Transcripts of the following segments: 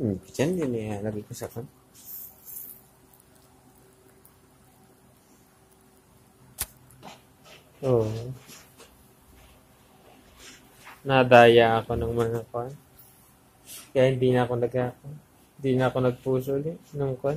Hmm, dyan din eh. Lagi ko sa kan. Oo. Oh. Nadaya ako ng mga kan. Kaya hindi na ako nag hindi na ako nagpuso ulit ng kan.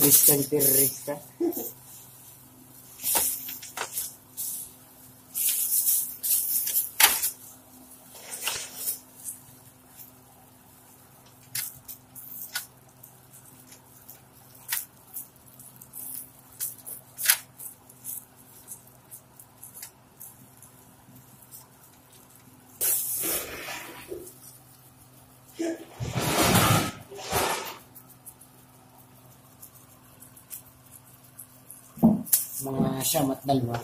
sono di mga siyam at dalawa.